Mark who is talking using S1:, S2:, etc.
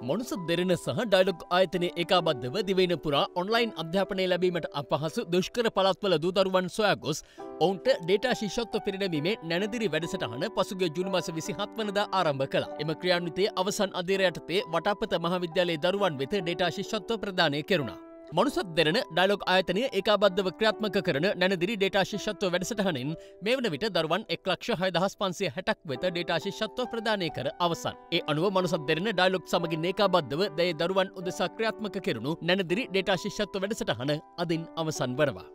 S1: මොනුස දෙරෙන සහ ඩයිලොක් ආයතනය ඒකාබද්ධව දිවෙන පුරා ඔන්ලයින් අධ්‍යාපනය ලැබීමට අපහසු දුෂ්කර පළත්වල දූදරුවන් සොයා ගොස් ඔවුන්ට ඩේටා ශිෂ්‍යත්ව පිරිනැමීමේ නැනදිරි වැඩසටහන පසුගේ ජුනිමස විසි හත්වනද ආරම්භ කළ එම ක්‍රියාන්විතේ අවසන් අධීරයටතේ වටපත මහවිද්‍යාලයේ දරුවන් වෙත ඩේටා ශිෂ්‍යත්ව ප්‍රදානය කෙරුණා. මනුසත් දෙරන ඩයිලොග් ආයතනය ඒකාබද්ධව ක්‍රියාත්මක කරන නැනදිරි ඩේටා ශිෂ්‍යත්ව වැඩසටහනින් මේ වන විට දරුවන් එක් ලක්ෂ හය දහස් පන්සේ හැටක් වෙත ඩේටා ශිෂ්‍යත්ව ප්‍රදානය කර අවසන්. ඒ අනුව මනුසත් දෙරන ඩයිලොක් සමගින් ඒකාබද්ධව දැය දරුවන් උදෙසා ක්‍රියාත්මක කෙරුණු නැනදිරි ඩේටා ශිෂ්‍යත්ව වැඩසටහන අදින් අවසන් වනවා.